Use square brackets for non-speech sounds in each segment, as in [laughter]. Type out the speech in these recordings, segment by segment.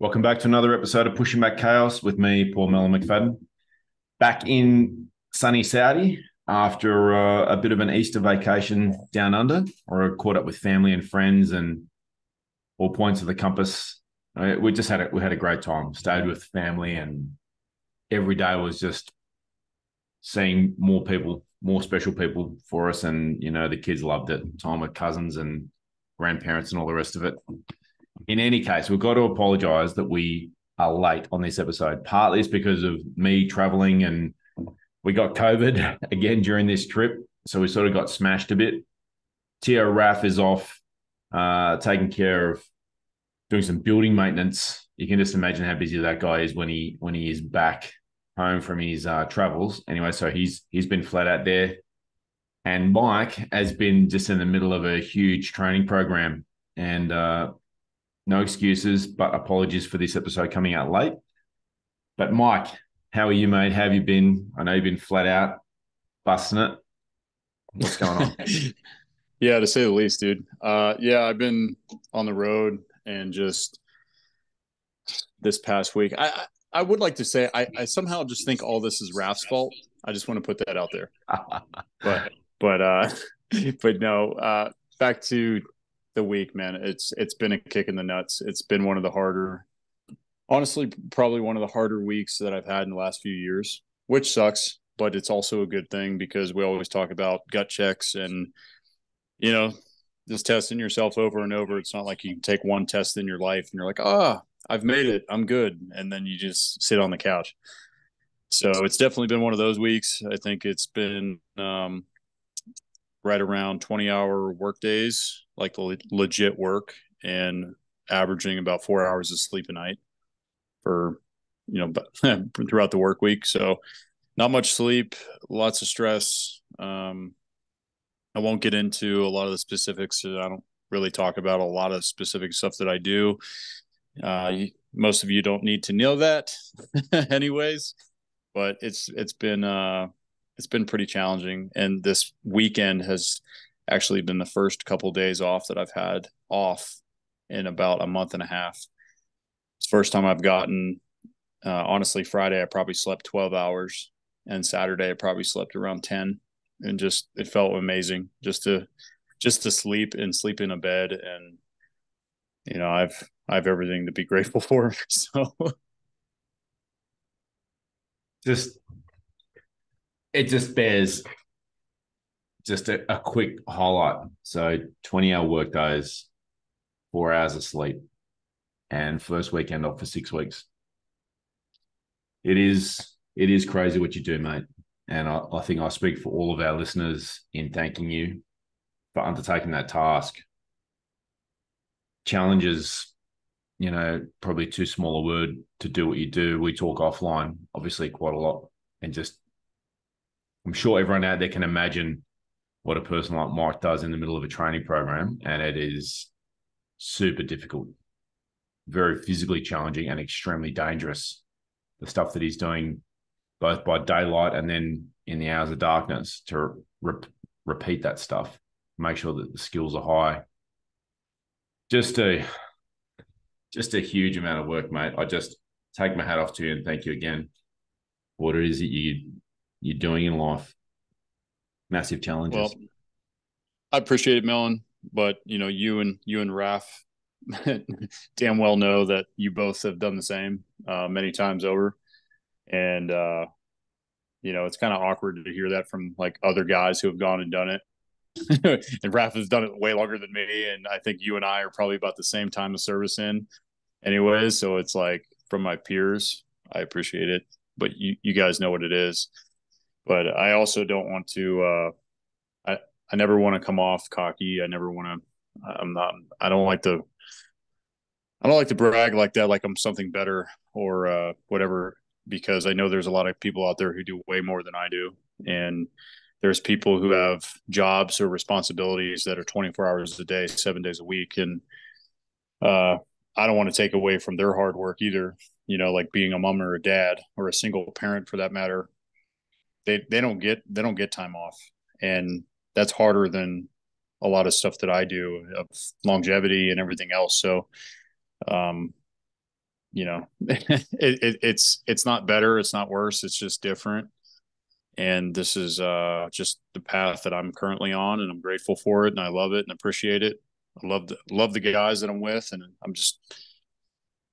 Welcome back to another episode of Pushing Back Chaos with me, Paul Mellon McFadden. Back in sunny Saudi after uh, a bit of an Easter vacation down under, or caught up with family and friends and all points of the compass. Uh, we just had a, we had a great time. Stayed with family, and every day was just seeing more people, more special people for us. And you know, the kids loved it. Time with cousins and grandparents and all the rest of it in any case, we've got to apologize that we are late on this episode. Partly it's because of me traveling and we got COVID [laughs] again during this trip. So we sort of got smashed a bit. Tio Raff is off, uh, taking care of doing some building maintenance. You can just imagine how busy that guy is when he when he is back home from his uh, travels. Anyway, so he's he's been flat out there. And Mike has been just in the middle of a huge training program. And uh, no excuses, but apologies for this episode coming out late. But Mike, how are you, mate? How have you been? I know you've been flat out busting it. What's going on? [laughs] yeah, to say the least, dude. Uh, yeah, I've been on the road and just this past week. I I would like to say I, I somehow just think all this is Raff's fault. I just want to put that out there. [laughs] but but uh [laughs] but no, uh back to the week, man. It's it's been a kick in the nuts. It's been one of the harder, honestly, probably one of the harder weeks that I've had in the last few years, which sucks, but it's also a good thing because we always talk about gut checks and you know just testing yourself over and over. It's not like you can take one test in your life and you're like, ah, I've made it, I'm good, and then you just sit on the couch. So it's definitely been one of those weeks. I think it's been um, right around 20 hour work days like le- legit work and averaging about four hours of sleep a night for you know [laughs] throughout the work week. So not much sleep lots of stress. Um i won't get into a lot of the specifics i don't really talk about a lot of specific stuff that i do. Uh most of you don't need to know that [laughs] anyways but it's it's been uh it's been pretty challenging. And this weekend has actually been the first couple of days off that I've had off in about a month and a half. It's first time I've gotten uh, honestly Friday I probably slept 12 hours and Saturday I probably slept around 10 and just it felt amazing just to just to sleep and sleep in a bed. And you know I've I have everything to be [laughs] grateful for so. Just it just bears just a, a quick highlight. So 20 hour work days, four hours of sleep, and first weekend off for six weeks. It is it is crazy what you do, mate. And I, I think I speak for all of our listeners in thanking you for undertaking that task. Challenges, you know, probably too small a word to do what you do. We talk offline, obviously, quite a lot. And just, I'm sure everyone out there can imagine what a person like Mike does in the middle of a training program, and it is super difficult, very physically challenging, and extremely dangerous. The stuff that he's doing, both by daylight and then in the hours of darkness, to re- repeat that stuff, make sure that the skills are high. Just a, just a huge amount of work, mate. I just take my hat off to you and thank you again. What it is that you you're doing in life massive challenges. Well, I appreciate it, Melon, but you know, you and you and Raf [laughs] damn well know that you both have done the same uh, many times over, and uh, you know, it's kind of awkward to hear that from like other guys who have gone and done it. [laughs] and Raf has done it way longer than me, and I think you and I are probably about the same time of service in, anyways. So it's like from my peers, I appreciate it, but you you guys know what it is but I also don't want to. Uh, I I never want to come off cocky. I never want to. I'm not. I don't like to. I don't like to brag like that, like I'm something better or uh, whatever, because I know there's a lot of people out there who do way more than I do, and there's people who have jobs or responsibilities that are 24 hours a day, seven days a week, and uh, I don't want to take away from their hard work either. You know, like being a mom or a dad or a single parent for that matter they they don't get they don't get time off, and that's harder than a lot of stuff that I do of longevity and everything else. So, um, you know, [laughs] it, it, it's it's not better, it's not worse, it's just different. And this is uh, just the path that I'm currently on, and I'm grateful for it, and I love it and appreciate it. I love the love the guys that I'm with, and I'm just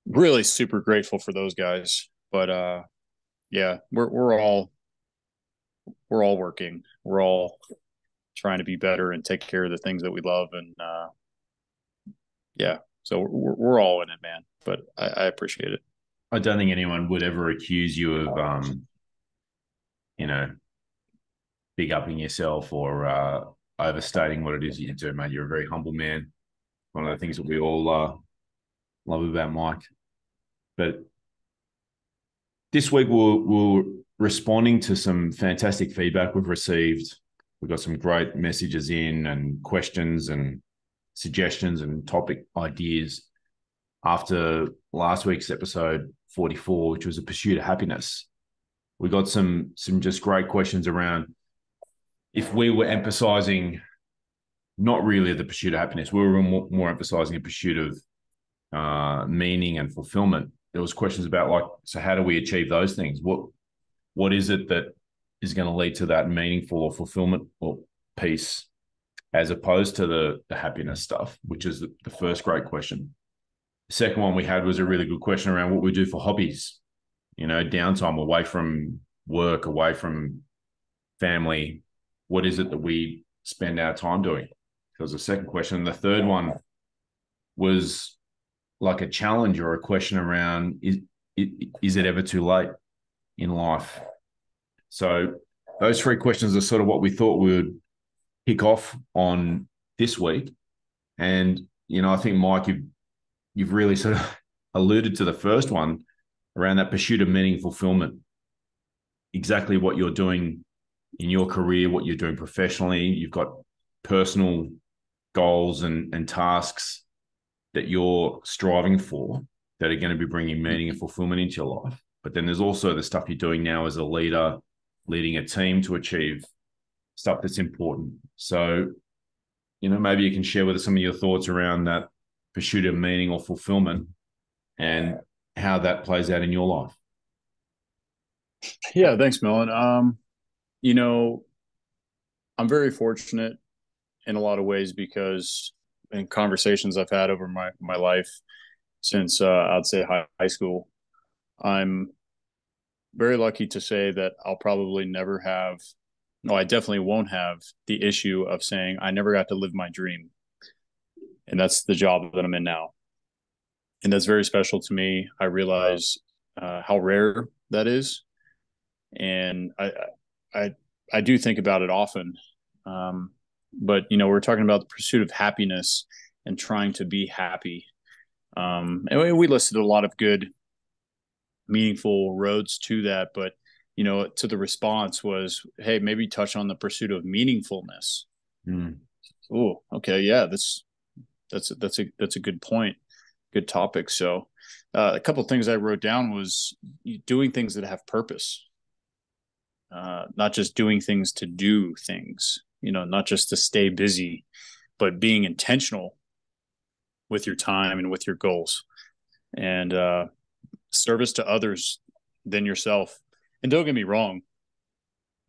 really super grateful for those guys. But uh, yeah, we're we're all we're all working. We're all trying to be better and take care of the things that we love, and uh, yeah, so we're, we're all in it, man. But I, I appreciate it. I don't think anyone would ever accuse you of, um, you know, big upping yourself or uh, overstating what it is you do, mate. You're a very humble man. One of the things that we all uh, love about Mike. But this week we'll, we're responding to some fantastic feedback we've received. We've got some great messages in and questions and suggestions and topic ideas after last week's episode 44, which was a pursuit of happiness. We got some some just great questions around if we were emphasizing not really the pursuit of happiness, we were more, more emphasizing a pursuit of uh, meaning and fulfillment. There was questions about like, so how do we achieve those things? What what is it that is going to lead to that meaningful or fulfillment or peace as opposed to the, the happiness stuff, which is the, first great question. The second one we had was a really good question around what we do for hobbies, you know, downtime away from work, away from family. What is it that we spend our time doing? That was the second question. The third one was like a challenge or a question around is, is it ever too late in life? So those three questions are sort of what we thought we would kick off on this week. And, you know, I think, Mike, you've, you've really sort of [laughs] alluded to the first one around that pursuit of meaning fulfillment. Exactly what you're doing in your career, what you're doing professionally. You've got personal goals and, and tasks that you're striving for that are going to be bringing meaning and fulfillment into your life. But then there's also the stuff you're doing now as a leader, leading a team to achieve stuff that's important. So, you know, maybe you can share with us some of your thoughts around that pursuit of meaning or fulfillment and how that plays out in your life. Yeah, thanks, Millen. Um, you know, I'm very fortunate in a lot of ways because in conversations I've had over my my life since uh, I'd say high, high school, I'm very lucky to say that I'll probably never have no, I definitely won't have the issue of saying I never got to live my dream. And that's the job that I'm in now. And that's very special to me. I realize uh, how rare that is. And I, I, I do think about it often. Um, but, you know, we're talking about the pursuit of happiness and trying to be happy. Um, and we listed a lot of good, meaningful roads to that. But you know, to the response was, "Hey, maybe touch on the pursuit of meaningfulness." Mm. Oh, okay, yeah, that's that's that's a that's a good point, good topic. So, uh, a couple things I wrote down was doing things that have purpose, uh, not just doing things to do things. You know, not just to stay busy, but being intentional with your time and with your goals, and uh, service to others than yourself and don't get me wrong,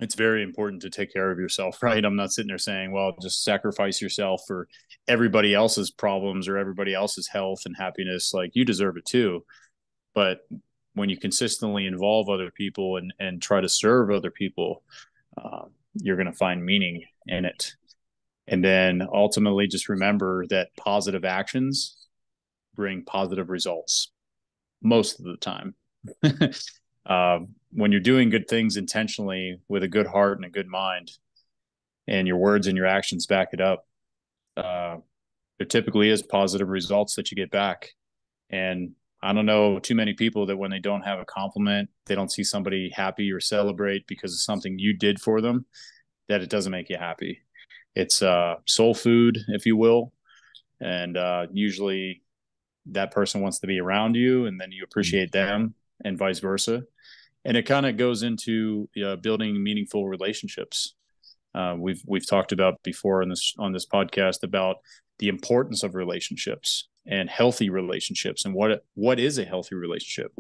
it's very important to take care of yourself, [laughs] right? I'm not sitting there saying, well, just sacrifice yourself for everybody else's problems or everybody else's health and happiness. Like you deserve it too. But when you consistently involve other people and, and try to serve other people, uh, you're going to find meaning in it. And then ultimately, just remember that positive actions bring positive results most of the time. [laughs] uh, when you're doing good things intentionally with a good heart and a good mind, and your words and your actions back it up, uh, there typically is positive results that you get back. And I don't know too many people that when they don't have a compliment, they don't see somebody happy or celebrate because of something you did for them, that it doesn't make you happy. It's uh, soul food, if you will. And uh, usually that person wants to be around you and then you appreciate them and vice versa and it kind of goes into uh, building meaningful relationships. Uh, we've we've talked about before on this on this podcast about the importance of relationships and healthy relationships and what what is a healthy relationship.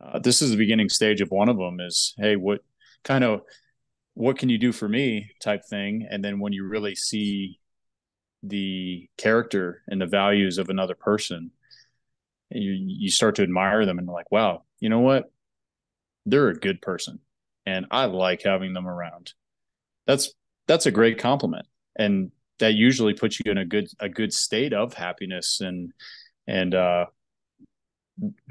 Uh, this is the beginning stage of one of them. Is hey, what kind of what can you do for me type thing, and then when you really see the character and the values of another person, you you start to admire them and like, wow, you know what? They're a good person, and I like having them around. That's that's a great compliment, and that usually puts you in a good a good state of happiness and and uh,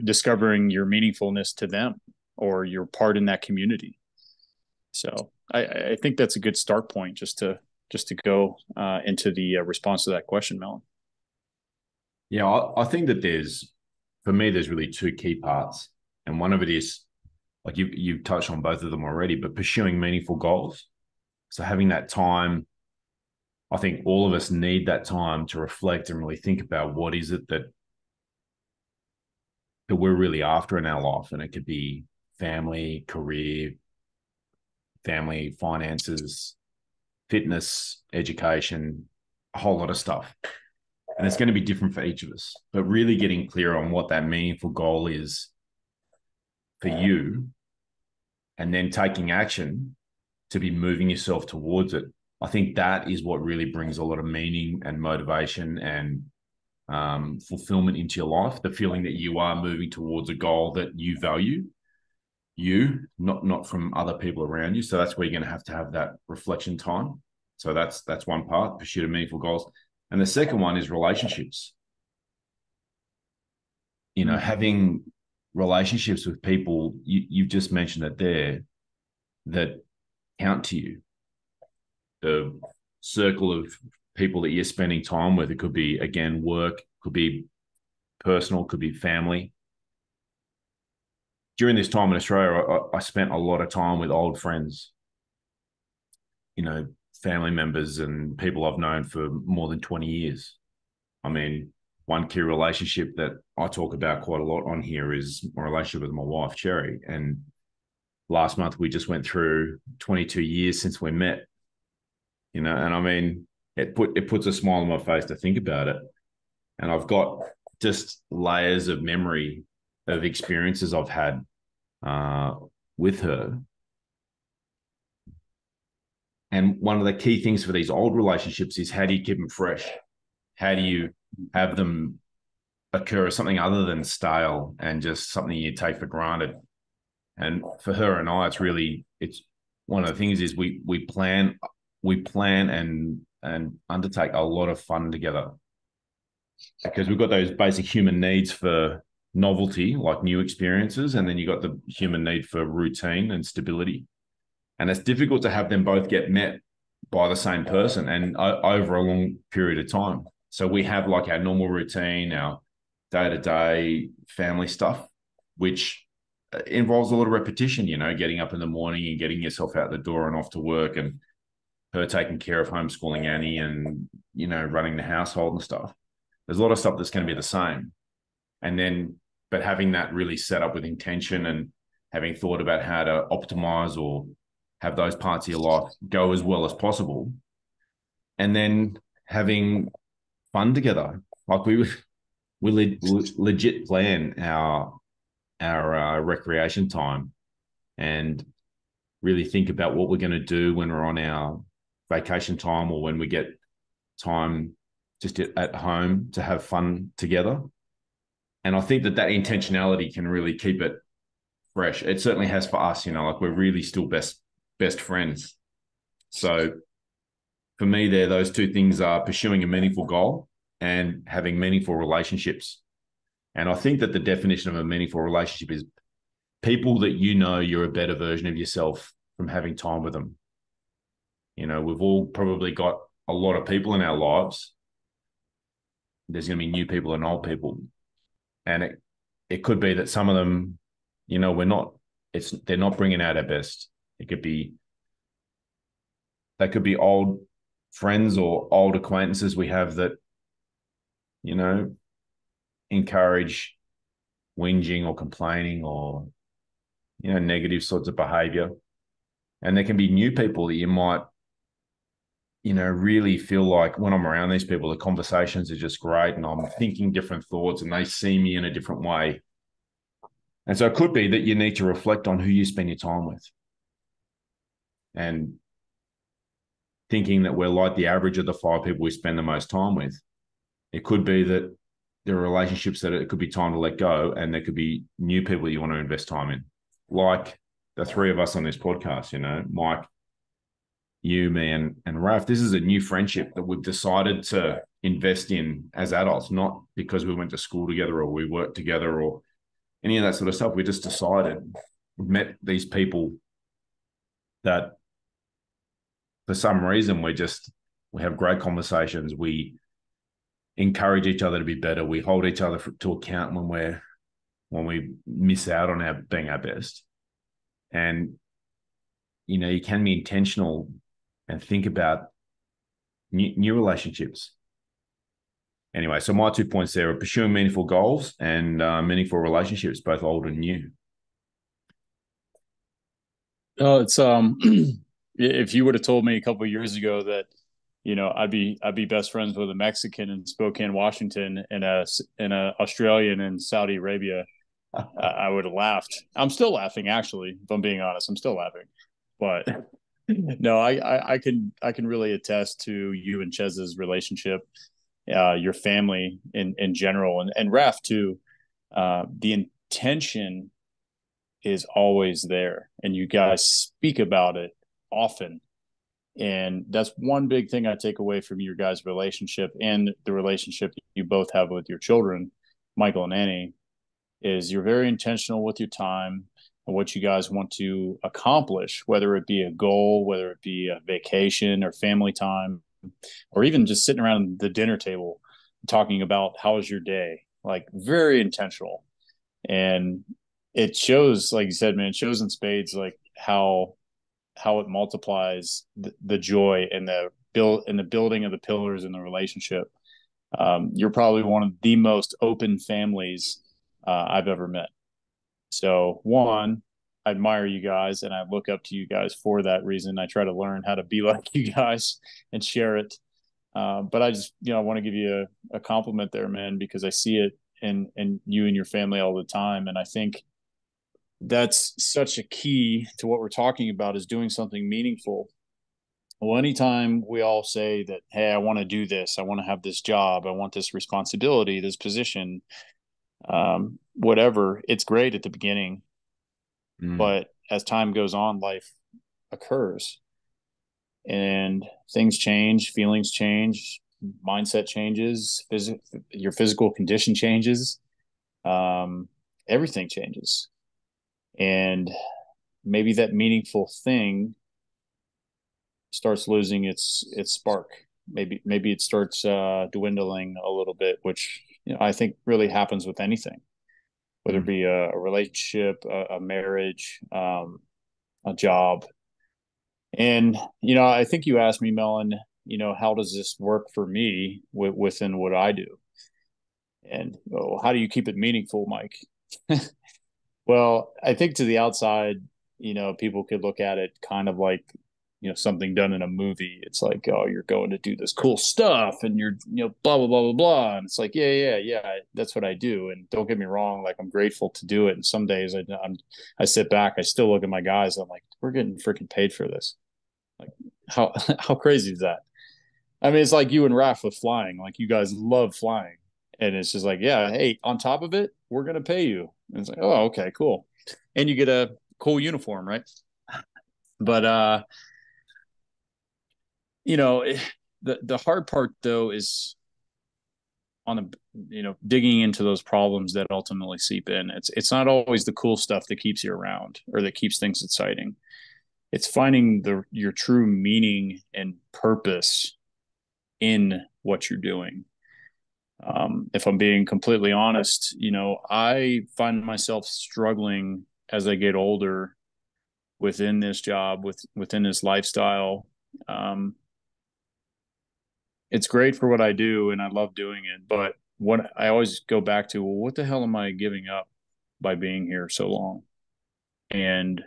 discovering your meaningfulness to them or your part in that community. So I, I think that's a good start point just to just to go uh, into the uh, response to that question, Melon. Yeah, I, I think that there's for me there's really two key parts, and one of it is like you you've touched on both of them already, but pursuing meaningful goals. So having that time I think all of us need that time to reflect and really think about what is it that that we're really after in our life, and it could be family, career, family, finances, fitness, education, a whole lot of stuff. And it's going to be different for each of us, but really getting clear on what that meaningful goal is for you and then taking action to be moving yourself towards it I think that is what really brings a lot of meaning and motivation and um, fulfillment into your life. The feeling that you are moving towards a goal that you value, you not not from other people around you. So that's where you're going to have to have that reflection time. So that's that's one part: pursuit of meaningful goals. And the second one is relationships. You know, hmm. having relationships with people you, you've just mentioned that there that count to you the circle of people that you're spending time with. It could be again work, could be personal, could be family. During this time in Australia, I, I spent a lot of time with old friends. You know, family members and people I've known for more than 20 years. I mean, one key relationship that I talk about quite a lot on here is my relationship with my wife, Cherry. And last month we just went through 22 years since we met you know. And I mean, it put it puts a smile on my face to think about it. And I've got just layers of memory of experiences I've had uh, with her. And one of the key things for these old relationships is how do you keep them fresh? How do you have them occur as something other than stale and just something you take for granted? And for her and I, it's really it's one of the things is we we plan we plan and and undertake a lot of fun together because we've got those basic human needs for novelty like new experiences and then you've got the human need for routine and stability and it's difficult to have them both get met by the same person and uh, over a long period of time so we have like our normal routine our day-to-day family stuff which uh, involves a lot of repetition you know getting up in the morning and getting yourself out the door and off to work and her taking care of homeschooling Annie and you know running the household and stuff. There's a lot of stuff that's going to be the same, and then but having that really set up with intention and having thought about how to optimize or have those parts of your life go as well as possible, and then having fun together. Like we we le- legit plan our our uh, recreation time and really think about what we're going to do when we're on our vacation time or when we get time just at home to have fun together. And I think that that intentionality can really keep it fresh. It certainly has for us, you know, like we're really still best best friends. So for me, there those two things are pursuing a meaningful goal and having meaningful relationships. And I think that the definition of a meaningful relationship is people that you know you're a better version of yourself from having time with them. You know, we've all probably got a lot of people in our lives. There's going to be new people and old people, and it it could be that some of them, you know, we're not. It's they're not bringing out our best. It could be. They could be old friends or old acquaintances we have that, you know, encourage whinging or complaining or, you know, negative sorts of behavior. And there can be new people that you might you know, really feel like when I'm around these people, the conversations are just great and I'm thinking different thoughts and they see me in a different way. And so it could be that you need to reflect on who you spend your time with. And thinking that we're like the average of the five people we spend the most time with. It could be that there are relationships that it could be time to let go, and there could be new people you want to invest time in, like the three of us on this podcast. You know, Mike, you, me, and and Raf. This is a new friendship that we've decided to invest in as adults, not because we went to school together or we worked together or any of that sort of stuff. We just decided we've met these people that for some reason we're just we have great conversations. We encourage each other to be better. We hold each other for, to account when we're when we miss out on our being our best. And you know, you can be intentional and think about new, new relationships. Anyway, so my two points there are pursuing meaningful goals and uh, meaningful relationships, both old and new. Oh, it's um, [clears throat] if you would have told me a couple years ago that, you know, I'd be I'd be best friends with a Mexican in Spokane, Washington, and a and a Australian in Saudi Arabia, [laughs] I would have laughed. I'm still laughing, actually. If I'm being honest, I'm still laughing. But [laughs] no, I, I, I can I can really attest to you and Chez's relationship, uh, your family in in general, and and Raf too. Uh, the intention is always there, and you guys speak about it often, and that's one big thing I take away from your guys' relationship and the relationship you both have with your children, Michael and Annie, is you're very intentional with your time and what you guys want to accomplish, whether it be a goal, whether it be a vacation or family time, or even just sitting around the dinner table talking about how was your day. Like very intentional. And it shows, like you said, man, it shows in spades like how how it multiplies the, the joy and the build and the building of the pillars in the relationship. Um, you're probably one of the most open families uh, I've ever met. So one, I admire you guys and I look up to you guys for that reason. I try to learn how to be [laughs] like you guys and share it. Uh, but I just, you know, I want to give you a, a compliment there, man, because I see it in in you and your family all the time. And I think that's such a key to what we're talking about is doing something meaningful. Well, anytime we all say that, hey, I want to do this, I want to have this job, I want this responsibility, this position, um, whatever. It's great at the beginning, mm. but as time goes on, life occurs and things change, feelings change, mindset changes, phys- your physical condition changes, um, everything changes. And maybe that meaningful thing starts losing its its spark. Maybe maybe it starts uh, dwindling a little bit, which you know, I think really happens with anything, whether it mm-hmm. be a, a relationship, a, a marriage, um, a job. And, you know, I think you asked me, Melon, you know, how does this work for me w- within what I do? And oh, how do you keep it meaningful, Mike? [laughs] well, I think to the outside, you know, people could look at it kind of like you know something done in a movie. It's like oh you're going to do this cool stuff and you're you know blah blah blah blah blah. And it's like yeah yeah yeah that's what i do. And don't get me wrong like i'm grateful to do it. And some days i I'm, i sit back i still look at my guys i'm like we're getting freaking paid for this. Like how [laughs] how crazy is that? I mean it's like you and Raf with flying. Like you guys love flying. And it's just like yeah hey on top of it we're gonna pay you and it's like oh okay cool and you get a cool uniform right but uh you know, eh, the the hard part though is on the you know digging into those problems that ultimately seep in. It's it's not always the cool stuff that keeps you around or that keeps things exciting. It's finding the your true meaning and purpose in what you're doing. Um, if I'm being completely honest, you know, I find myself struggling as I get older within this job, with within this lifestyle. Um, it's great for what I do and I love doing it. But what I always go back to, well, what the hell am I giving up by being here so long? And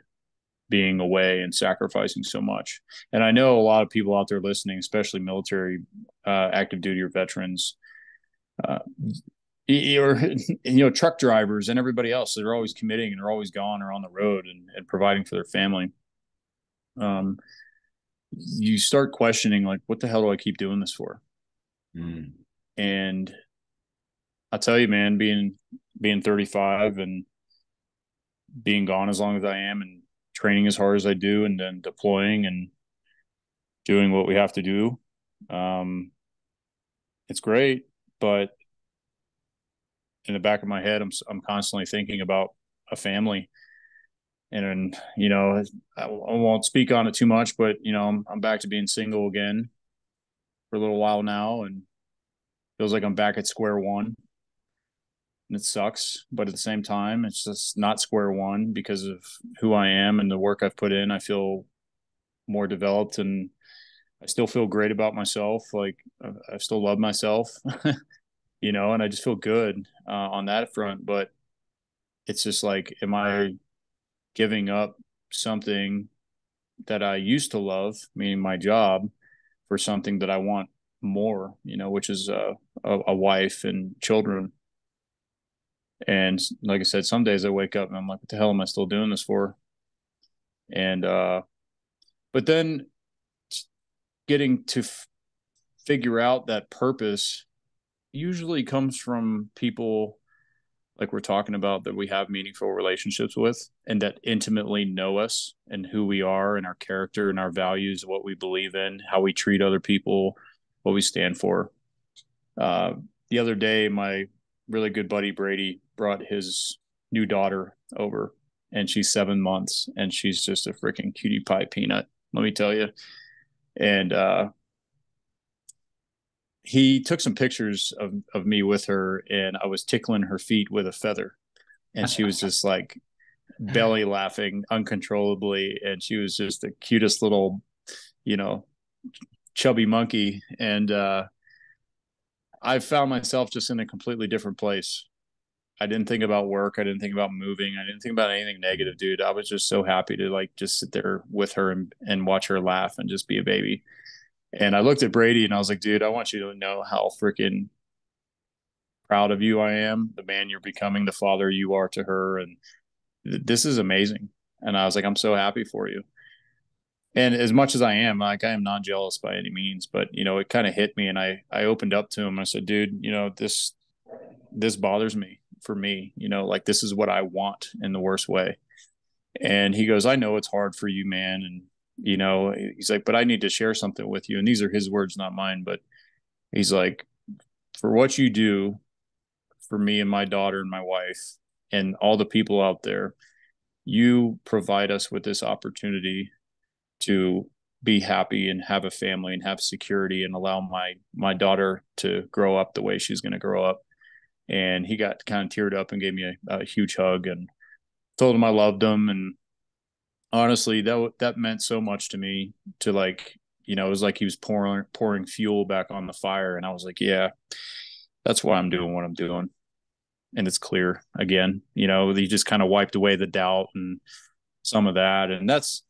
being away and sacrificing so much. And I know a lot of people out there listening, especially military, uh, active duty or veterans, uh, or [laughs] you know truck drivers and everybody else they're always committing and they're always gone or on the road and, and providing for their family. Um you start questioning like what the hell do i keep doing this for? Mm. and i'll tell you man being being 35 and being gone as long as i am and training as hard as i do and then deploying and doing what we have to do um it's great but in the back of my head, I'm I'm constantly thinking about a family, and and you know, I, I won't speak on it too much, but you know, I'm I'm back to being single again for a little while now, and feels like I'm back at square one. And it sucks, but at the same time, it's just not square one because of who I am and the work I've put in. I feel more developed and I still feel great about myself. Like I still love myself. [laughs] you know, and I just feel good uh, on that front. But it's just like, am I giving up something that I used to love, meaning my job, for something that I want more, you know, which is uh, a, a wife and children. And like I said, some days I wake up and I'm like, what the hell am I still doing this for? And, uh, but then getting to f- figure out that purpose usually comes from people like we're talking about that we have meaningful relationships with and that intimately know us and who we are and our character and our values, what we believe in, how we treat other people, what we stand for. Uh, the other day, my really good buddy Brady brought his new daughter over, and she's seven months, and she's just a freaking cutie pie peanut. Let me tell you. And uh, he took some pictures of, of me with her and I was tickling her feet with a feather. And she was just like [laughs] belly laughing uncontrollably. And she was just the cutest little, you know, chubby monkey. And uh, I found myself just in a completely different place. I didn't think about work. I didn't think about moving. I didn't think about anything negative, dude. I was just so happy to like just sit there with her and, and watch her laugh and just be a baby. And I looked at Brady and I was like, dude, I want you to know how freaking proud of you I am, the man you're becoming, the father you are to her. And th- this is amazing. And I was like, I'm so happy for you. And as much as I am, like I am not jealous by any means, but you know, it kind of hit me and I I opened up to him. I said, dude, you know, this this bothers me for me, you know, like this is what I want in the worst way. And he goes, I know it's hard for you, man. And you know he's like but i need to share something with you and these are his words not mine but he's like for what you do for me and my daughter and my wife and all the people out there you provide us with this opportunity to be happy and have a family and have security and allow my my daughter to grow up the way she's going to grow up and he got kind of teared up and gave me a, a huge hug and told him i loved him. And honestly that that meant so much to me to like you know it was like he was pouring pouring fuel back on the fire. And i was like yeah that's why i'm doing what i'm doing. And it's clear again you know he just kind of wiped away the doubt and some of that. And that's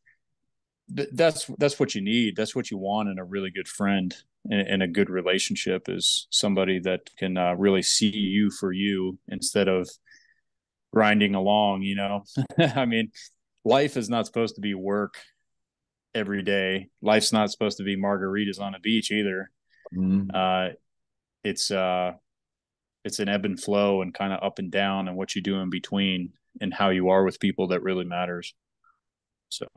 that's that's what you need that's what you want in a really good friend and, a good relationship is somebody that can uh, really see you for you instead of grinding along you know [laughs] i mean life is not supposed to be work every day. Life's not supposed to be margaritas on a beach either. Mm-hmm. Uh, it's uh, it's an ebb and flow and kind of up and down, and what you do in between, and how you are with people that really matters. So,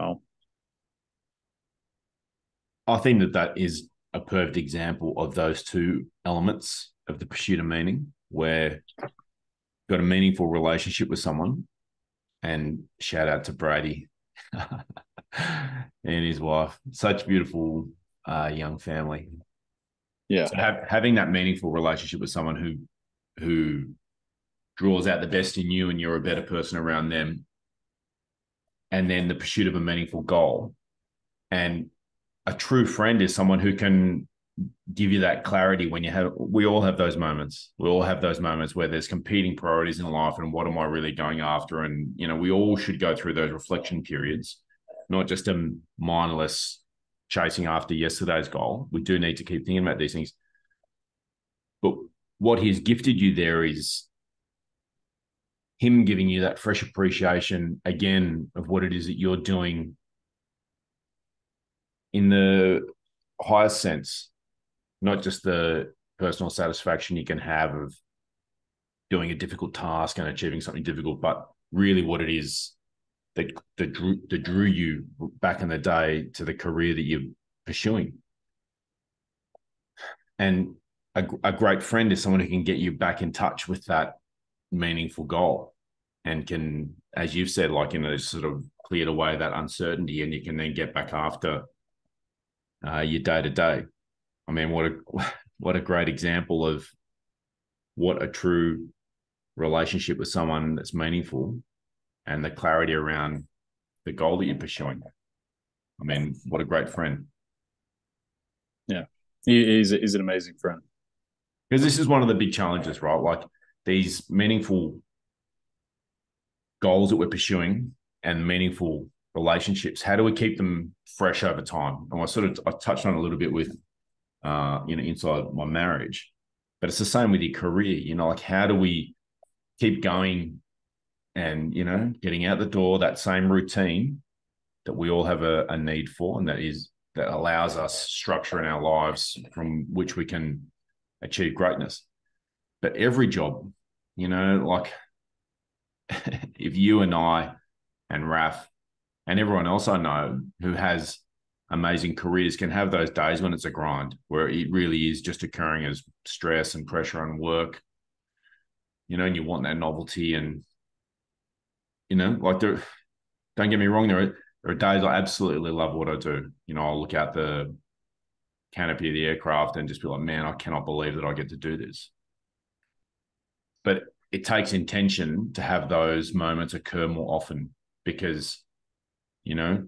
I think that that is a perfect example of those two elements of the pursuit of meaning, where you've got a meaningful relationship with someone and shout out to Brady [laughs] and his wife. Such beautiful uh, young family. Yeah, so have, having that meaningful relationship with someone who who draws out the best in you, and you're a better person around them, and then the pursuit of a meaningful goal, and a true friend is someone who can give you that clarity when you have we all have those moments we all have those moments where there's competing priorities in life and what am i really going after and you know we all should go through those reflection periods not just a mindless chasing after yesterday's goal. We do need to keep thinking about these things. But what he's gifted you there is him giving you that fresh appreciation again of what it is that you're doing in the highest sense, not just the personal satisfaction you can have of doing a difficult task and achieving something difficult, but really what it is that that drew that drew you back in the day to the career that you're pursuing. And a, a great friend is someone who can get you back in touch with that meaningful goal and can, as you've said, like you know, sort of cleared away that uncertainty, and you can then get back after uh, your day to day. I mean, what a [laughs] what a great example of what a true relationship with someone that's meaningful and the clarity around the goal that you're pursuing. I mean, what a great friend. Yeah, he, is, he's an amazing friend. Because this is one of the big challenges, right? Like these meaningful goals that we're pursuing and meaningful relationships. How do we keep them fresh over time? And I sort of I touched on a little bit with, uh, you know, inside my marriage, but it's the same with your career. You know, like how do we keep going and you know getting out the door that same routine that we all have a, a need for and that is that allows us structure in our lives from which we can achieve greatness but every job you know like [laughs] if you and i and raf and everyone else i know who has amazing careers can have those days when it's a grind where it really is just occurring as stress and pressure on work you know and you want that novelty and you know, like there, don't get me wrong, there are, there are days I absolutely love what I do. You know, I'll look out the canopy of the aircraft and just be like, man, I cannot believe that I get to do this. But it takes intention to have those moments occur more often because, you know,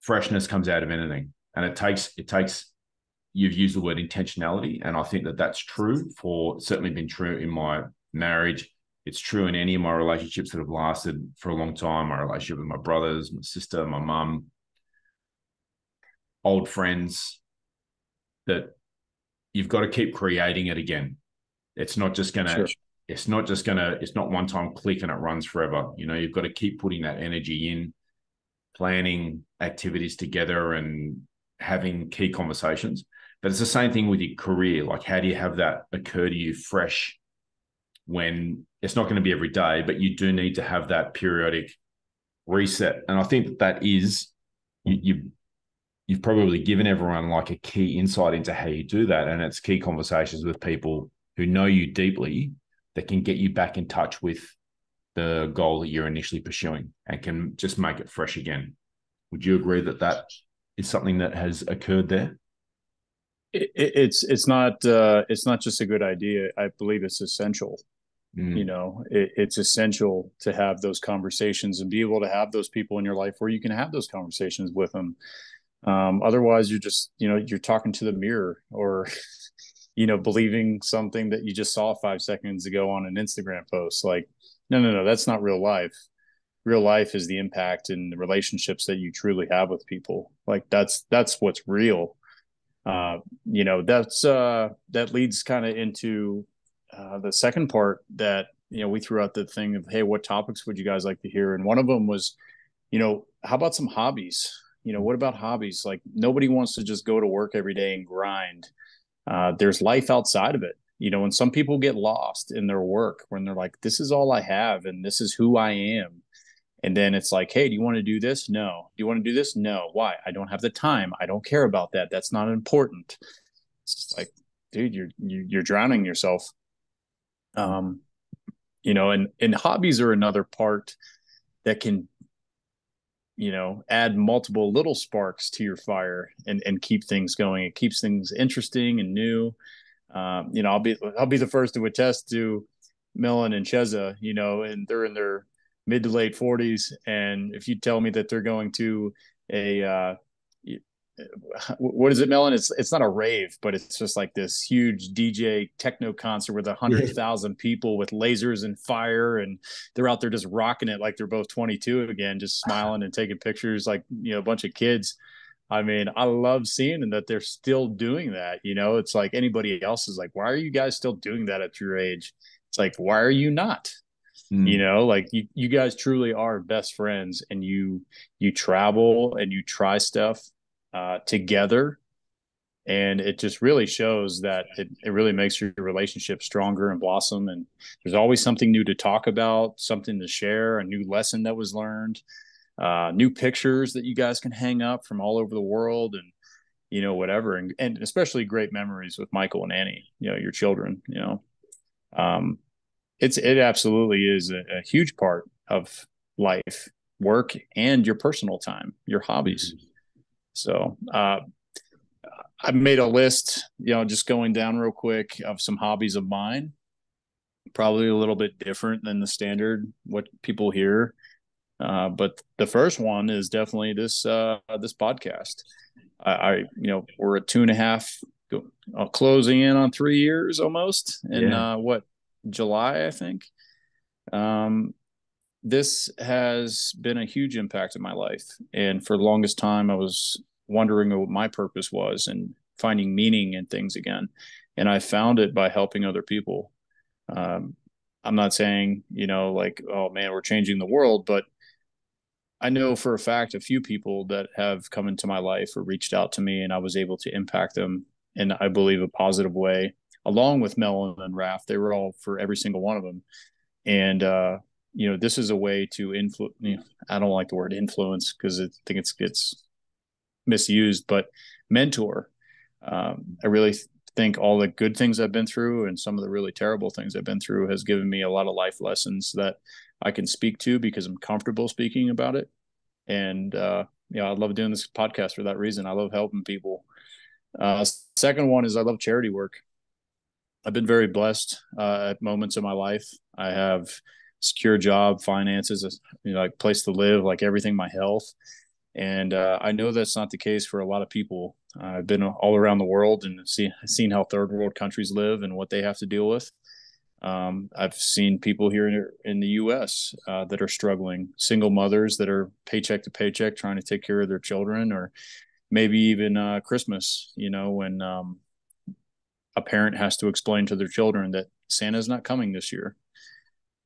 freshness comes out of anything. And it takes, it takes, you've used the word intentionality. And I think that that's true for, certainly been true in my marriage it's true in any of my relationships that have lasted for a long time my relationship with my brothers my sister my mum old friends that you've got to keep creating it again it's not just gonna sure. it's not just gonna it's not one time click and it runs forever you know you've got to keep putting that energy in planning activities together and having key conversations. But it's the same thing with your career. Like how do you have that occur to you fresh when it's not going to be every day, but you do need to have that periodic reset. And I think that that is you, you you've probably given everyone like a key insight into how you do that, and it's key conversations with people who know you deeply that can get you back in touch with the goal that you're initially pursuing and can just make it fresh again. Would you agree that that is something that has occurred there? It, it's it's not uh, it's not just a good idea. I believe it's essential. Mm. You know, it, it's essential to have those conversations and be able to have those people in your life where you can have those conversations with them. Um, otherwise, you're just, you know, you're talking to the mirror or, [laughs] you know, believing something that you just saw five seconds ago on an Instagram post. Like, no, no, no, that's not real life. Real life is the impact and the relationships that you truly have with people. Like that's that's what's real. Uh, you know, that's uh that leads kind of into uh, the second part that you know we threw out the thing of hey what topics would you guys like to hear and one of them was you know how about some hobbies you know what about hobbies like nobody wants to just go to work every day and grind uh, there's life outside of it you know and some people get lost in their work when they're like this is all i have and this is who i am and then it's like hey do you want to do this? No. Do you want to do this? No. Why? I don't have the time. I don't care about that. That's not important. It's like dude you're you're drowning yourself. Um, you know, and and hobbies are another part that can you know add multiple little sparks to your fire and and keep things going. It keeps things interesting and new um, you know i'll be i'll be the first to attest to Millen and Cheza, you know, and they're in their mid to late 40s. And if you tell me that they're going to a uh, what is it, Melon? It's it's not a rave, but it's just like this huge DJ techno concert with a hundred thousand people with lasers and fire, and they're out there just rocking it like they're both 22 again, just smiling and taking pictures like you know a bunch of kids. I mean, I love seeing that they're still doing that. You know, it's like anybody else is like, why are you guys still doing that at your age? It's like, why are you not? Mm. You know, like you, you guys truly are best friends and you you travel and you try stuff uh, together. And it just really shows that it, it really makes your relationship stronger and blossom. And there's always something new to talk about, something to share, a new lesson that was learned, uh, new pictures that you guys can hang up from all over the world and, you know, whatever. And, and especially great memories with Michael and Annie, you know, your children, you know. Um, it's it absolutely is a, a huge part of life, work, and your personal time, your hobbies. Mm-hmm. So uh, I made a list, you know, just going down real quick of some hobbies of mine. Probably a little bit different than the standard what people hear. Uh, but the first one is definitely this uh, this podcast. I, I, you know we're at two and a half, uh, closing in on three years almost, in yeah. uh, what July I think. Um, this has been a huge impact in my life. And for the longest time, I was wondering what my purpose was and finding meaning in things again. And I found it by helping other people. Um, I'm not saying, you know, like, oh man, we're changing the world, but I know for a fact a few people that have come into my life or reached out to me and I was able to impact them in, I believe, a positive way, along with Melon and Raph. They were all for every single one of them. And, uh, you know this is a way to influence you know, i don't like the word influence because i think it's gets misused but mentor um, i really think all the good things i've been through and some of the really terrible things i've been through has given me a lot of life lessons that i can speak to because i'm comfortable speaking about it and uh, you know i love doing this podcast for that reason i love helping people uh, second one is i love charity work i've been very blessed uh, at moments in my life i have secure job, finances, you know, like place to live, like everything, my health. And uh, I know that's not the case for a lot of people. I've been all around the world and see, seen how third world countries live and what they have to deal with. Um, I've seen people here in, the U.S. Uh, that are struggling, single mothers that are paycheck to paycheck trying to take care of their children, or maybe even uh, Christmas. You know, when um, a parent has to explain to their children that Santa's not coming this year,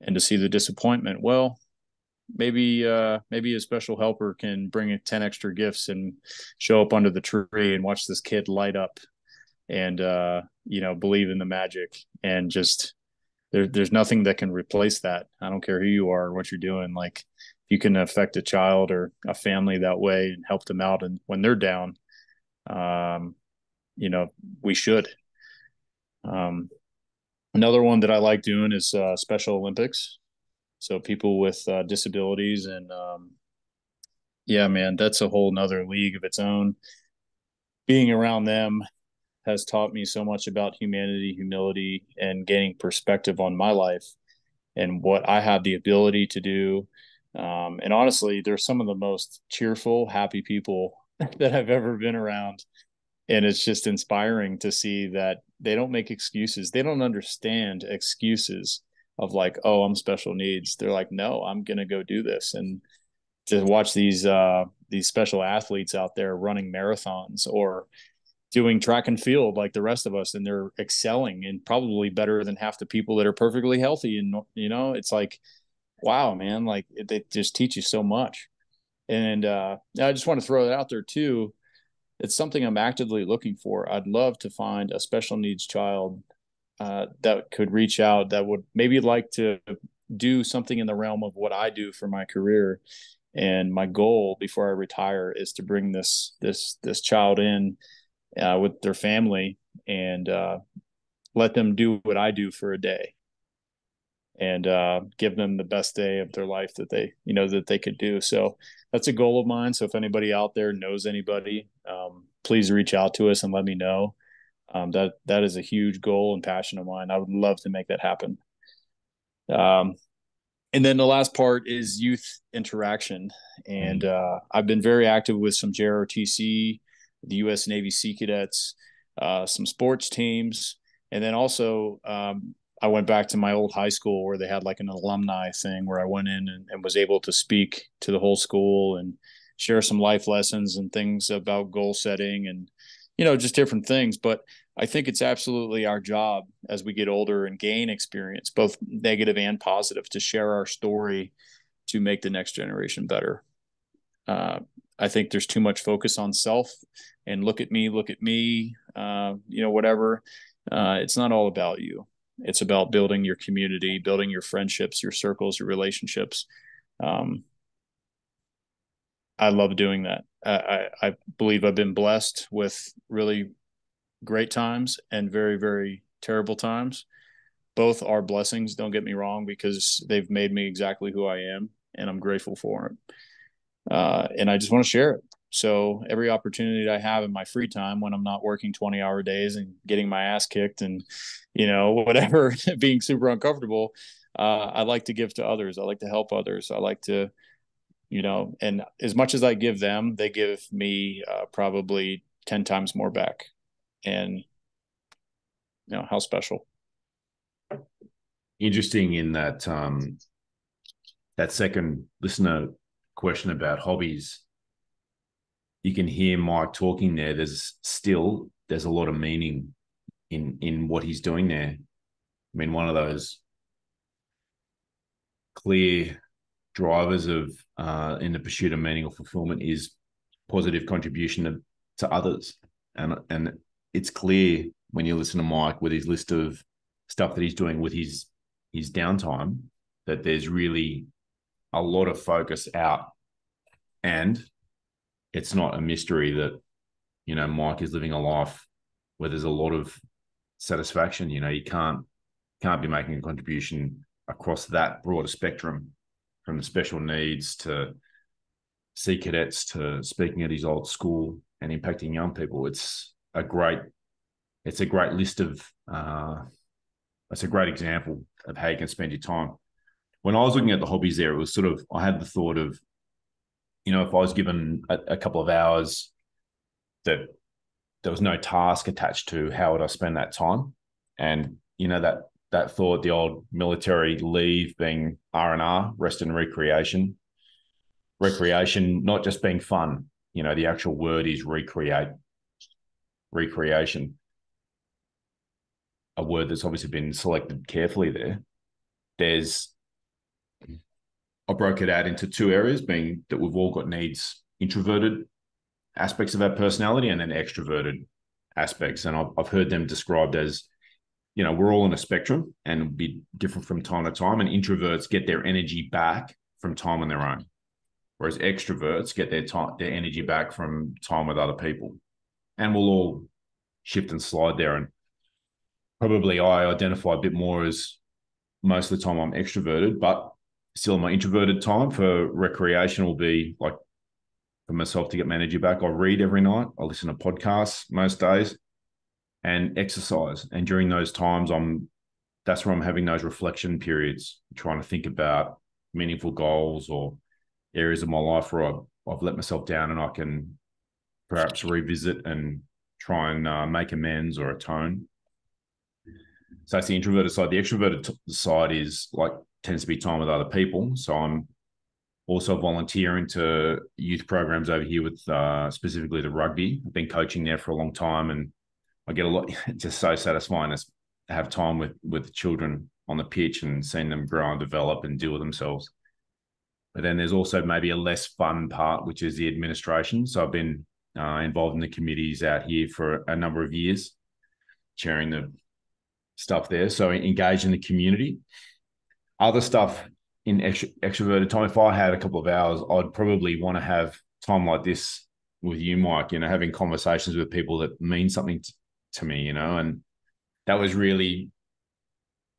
and to see the disappointment well maybe uh maybe a special helper can bring 10 extra gifts and show up under the tree and watch this kid light up and uh you know believe in the magic and just there, there's nothing that can replace that i don't care who you are or what you're doing like if you can affect a child or a family that way and help them out and when they're down um you know we should um Another one that I like doing is uh, Special Olympics. So people with uh, disabilities and um, yeah, man, that's a whole nother league of its own. Being around them has taught me so much about humanity, humility, and gaining perspective on my life and what I have the ability to do. Um, and honestly, they're some of the most cheerful, happy people [laughs] that I've ever been around. And it's just inspiring to see that they don't make excuses. They don't understand excuses of like oh i'm special needs. They're like no i'm gonna go do this. And to watch these uh these special athletes out there running marathons or doing track and field like the rest of us and they're excelling and probably better than half the people that are perfectly healthy and you know it's like wow man like they just teach you so much and uh i just want to throw that out there too it's something I'm actively looking for. I'd love to find a special needs child uh, that could reach out that would maybe like to do something in the realm of what I do for my career. And my goal before I retire is to bring this this this child in uh, with their family and uh, let them do what I do for a day. And uh, give them the best day of their life that they you know that they could do. So that's a goal of mine. So if anybody out there knows anybody um, please reach out to us and let me know. Um, that that is a huge goal and passion of mine. I would love to make that happen. Um, and then the last part is youth interaction. And mm-hmm. uh, i've been very active with some jrotc the U.S. Navy Sea Cadets, uh, some sports teams, and then also um, I went back to my old high school where they had like an alumni thing where I went in and, and was able to speak to the whole school and share some life lessons and things about goal setting and you know just different things but i think it's absolutely our job as we get older and gain experience both negative and positive to share our story to make the next generation better uh, i think there's too much focus on self and look at me look at me uh, you know whatever uh, it's not all about you it's about building your community building your friendships your circles your relationships um, I love doing that. I, I believe I've been blessed with really great times and very, very terrible times. Both are blessings, don't get me wrong, because they've made me exactly who I am, and I'm grateful for it. Uh, and I just want to share it. So every opportunity I have in my free time when I'm not working 20 hour days and getting my ass kicked and, you know, [laughs] whatever, [laughs] being super uncomfortable, uh, I like to give to others. I like to help others. I like to you know and as much as i give them they give me uh, probably 10 times more back and you know how special interesting in that um that second listener question about hobbies you can hear mike talking there there's still there's a lot of meaning in in what he's doing there i mean one of those clear drivers of uh, in the pursuit of meaning or fulfillment is positive contribution to, to others. And and it's clear when you listen to Mike with his list of stuff that he's doing with his his downtime that there's really a lot of focus out and it's not a mystery that you know Mike is living a life where there's a lot of satisfaction you know you can't can't be making a contribution across that broader spectrum from the special needs to sea cadets to speaking at his old school and impacting young people. It's a great, it's a great list of, uh, it's a great example of how you can spend your time. When I was looking at the hobbies there, it was sort of, I had the thought of, you know, if I was given a, a couple of hours that there was no task attached to how would I spend that time? And, you know, that that thought, the old military leave being R and R, rest and recreation. Recreation not just being fun. You know, the actual word is recreate. Recreation. A word that's obviously been selected carefully there. There's I broke it out into two areas, being that we've all got needs, introverted aspects of our personality and then extroverted aspects. And I've, I've heard them described as you know, we're all on a spectrum and be different from time to time. And introverts get their energy back from time on their own, whereas extroverts get their time, their energy back from time with other people. And we'll all shift and slide there. And probably I identify a bit more as most of the time I'm extroverted, but still my introverted time for recreation will be like for myself to get my energy back. I read every night. I listen to podcasts most days and exercise. And during those times, I'm that's where I'm having those reflection periods, trying to think about meaningful goals or areas of my life where I've, I've let myself down and I can perhaps revisit and try and uh, make amends or atone. So that's the introverted side. The extroverted t- side is like tends to be time with other people. So I'm also volunteering to youth programs over here with uh, specifically the rugby. I've been coaching there for a long time and I get a lot [laughs] just so satisfying to have time with with children on the pitch and seeing them grow and develop and deal with themselves. But then there's also maybe a less fun part, which is the administration. So I've been uh, involved in the committees out here for a number of years, chairing the stuff there. So engage in the community. Other stuff in extro- extroverted time. If I had a couple of hours, I'd probably want to have time like this with you, Mike. You know, having conversations with people that mean something to me, you know, and that was really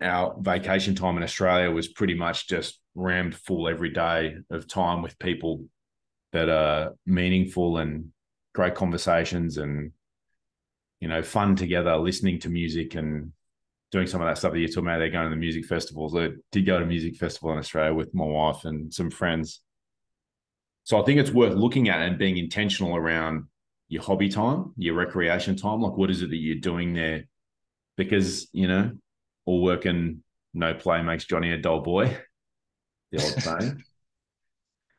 our vacation time in Australia was pretty much just rammed full every day of time with people that are meaningful and great conversations and you know fun together listening to music and doing some of that stuff that you're talking about they're going to the music festivals I did go to a music festival in Australia with my wife and some friends so I think it's worth looking at and being intentional around your hobby time, your recreation time? Like, what is it that you're doing there? Because, you know, all work and no play makes Johnny a dull boy, [laughs] the old [laughs] saying.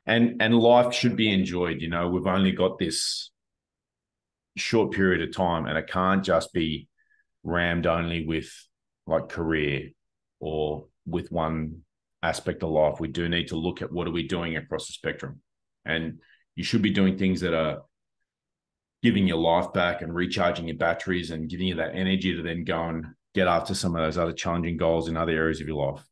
and and life should be enjoyed. You know, we've only got this short period of time, and it can't just be rammed only with like career or with one aspect of life. We do need to look at what are we doing across the spectrum, and you should be doing things that are giving your life back and recharging your batteries and giving you that energy to then go and get after some of those other challenging goals in other areas of your life.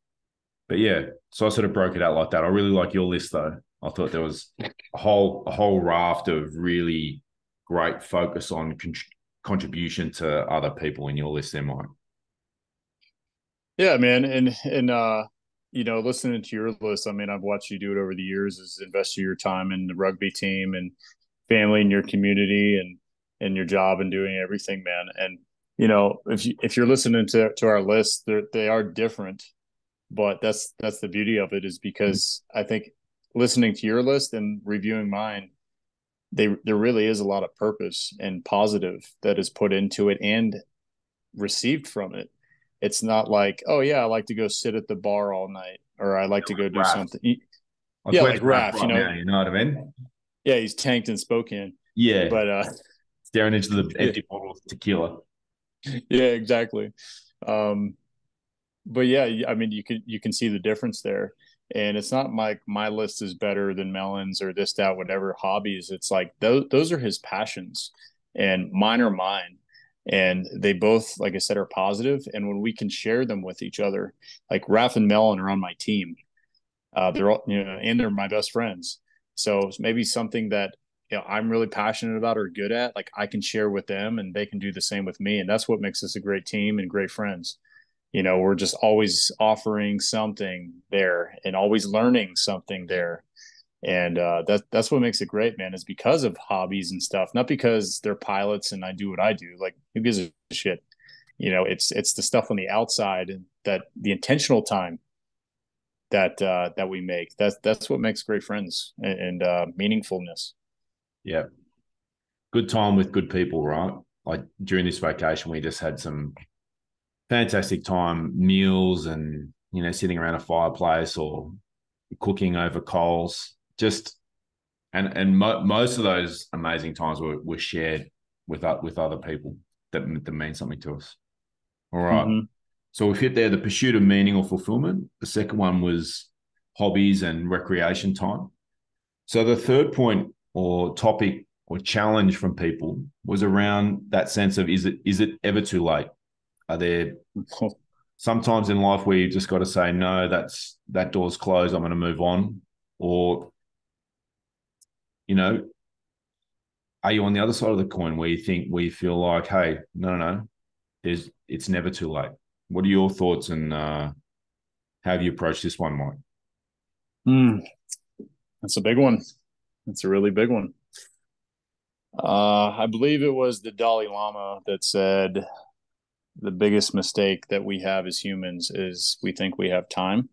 But yeah, so I sort of broke it out like that. I really like your list though. I thought there was a whole a whole raft of really great focus on con- contribution to other people in your list there, Mike. Yeah, man, and and uh, you know, listening to your list, I mean, I've watched you do it over the years. Is invest your time in the rugby team and family and your community and and your job and doing everything, man. And you know, if you if you're listening to to our list, they they are different, but that's that's the beauty of it is because I think listening to your list and reviewing mine, they there really is a lot of purpose and positive that is put into it and received from it. It's not like, oh yeah, I like to go sit at the bar all night, or I like to go do Raph. something. yeah, like Raph, you know, now, you know what I mean? Yeah, he's tanked in Spokane. Yeah, but uh, staring into the empty yeah. bottle of tequila. Yeah, exactly. Um, but yeah, I mean, you can you can see the difference there and it's not like my list is better than Melon's or this that whatever hobbies it's like those those are his passions and mine are mine and they both like i said are positive. And when we can share them with each other like Raph and melon are on my team. Uh, they're all you know and they're my best friends. So maybe something that you know i'm really passionate about or good at like i can share with them and they can do the same with me. And that's what makes us a great team and great friends. You know we're just always offering something there and always learning something there and uh, that that's what makes it great man is because of hobbies and stuff not because they're pilots and i do what i do like who gives a shit? You know it's it's the stuff on the outside and that the intentional time that uh that we make. That's that's what makes great friends and, and uh meaningfulness. Yeah. Good time with good people right? Like during this vacation we just had some fantastic time, meals and you know sitting around a fireplace or cooking over coals. Just and and mo- most of those amazing times were, were shared with uh, with other people that that mean something to us. All right. mm-hmm. So we've hit there the pursuit of meaning or fulfillment. The second one was hobbies and recreation time. So the third point or topic or challenge from people was around that sense of is it is it ever too late? Are there [laughs] sometimes in life where you just got to say no? That's that door's closed. I'm going to move on, or you know, are you on the other side of the coin where you think where you feel like, hey, no, no, no, there's it's never too late. What are your thoughts and uh, how have you approached this one, Mike? Mm, that's a big one. That's a really big one. Uh, I believe it was the Dalai Lama that said, the biggest mistake that we have as humans is we think we have time.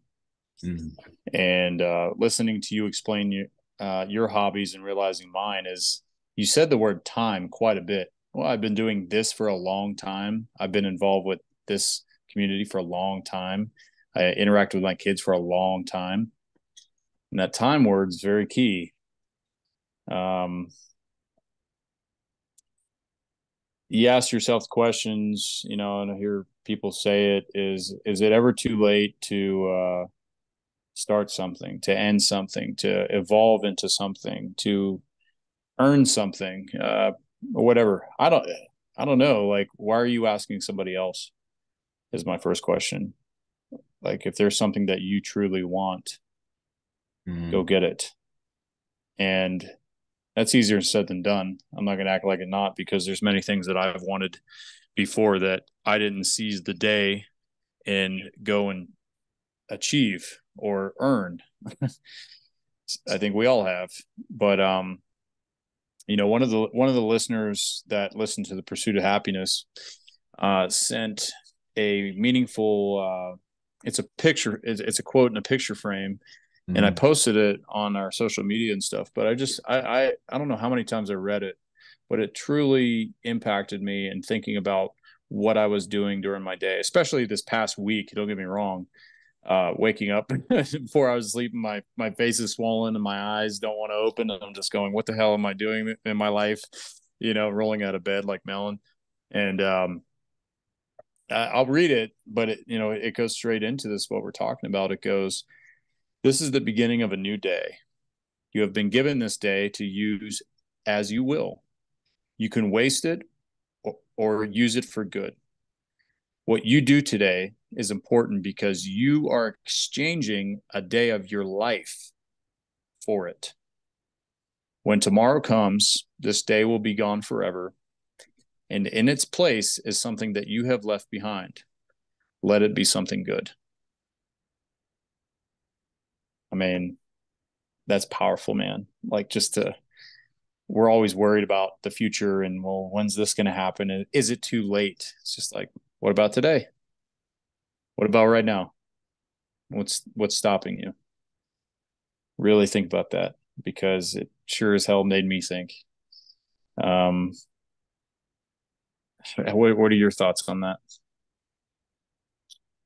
Mm-hmm. And uh, listening to you explain your uh, your hobbies and realizing mine is you said the word time quite a bit. Well, I've been doing this for a long time. I've been involved with this community for a long time. I interact with my kids for a long time. And that time word is very key. Um, you ask yourself questions, you know, and I hear people say it is is it ever too late to uh, start something, to end something, to evolve into something, to earn something, uh, or whatever. I don't I don't know. Like, why are you asking somebody else? Is my first question. Like, if there's something that you truly want, mm. go get it. And that's easier said than done. I'm not going to act like it not because there's many things that I've wanted before that I didn't seize the day and go and achieve or earned. [laughs] I think we all have, but um, you know, one of the one of the listeners that listened to the Pursuit of Happiness uh, sent a meaningful. Uh, it's a picture. It's, it's a quote in a picture frame mm-hmm. and I mm-hmm. posted it on our social media and stuff. But I just I, I I don't know how many times I read it, but it truly impacted me in thinking about what I was doing during my day, especially this past week. Don't get me wrong. Uh, waking up [laughs] before I was sleeping, my my face is swollen and my eyes don't want to open. And I'm just going, "What the hell am I doing in my life?" You know, rolling out of bed like Melon. And um, I'll read it, but it you know it goes straight into this what we're talking about. It goes, "This is the beginning of a new day. You have been given this day to use as you will. You can waste it or, or use it for good. What you do today is important because you are exchanging a day of your life for it. When tomorrow comes, this day will be gone forever, and in its place is something that you have left behind. Let it be something good. I mean, that's powerful, man. Like just to we're always worried about the future and well, when's this going to happen? Is it too late? It's just like, what about today? What about right now? What's what's stopping you? Really think about that because it sure as hell made me think. Um, [laughs] what, what are your thoughts on that?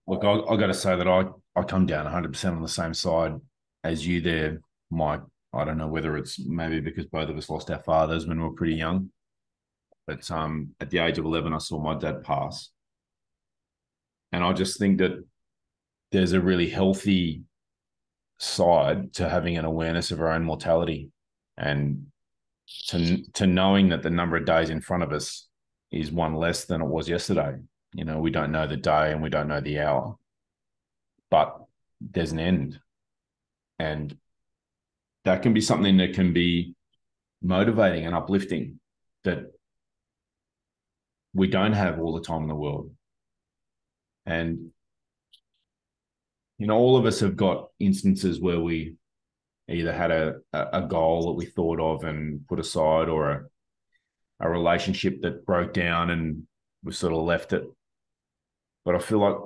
Look, I, I got to say that I, I come down 100% on the same side as you there, Mike. I don't know whether it's maybe because both of us lost our fathers when we were pretty young. But um, at the age of 11, I saw my dad pass. And I just think that there's a really healthy side to having an awareness of our own mortality and to, to knowing that the number of days in front of us is one less than it was yesterday. You know, we don't know the day and we don't know the hour, but there's an end. And that can be something that can be motivating and uplifting that we don't have all the time in the world. And, you know, all of us have got instances where we either had a, a goal that we thought of and put aside or a, a relationship that broke down and we sort of left it. But I feel like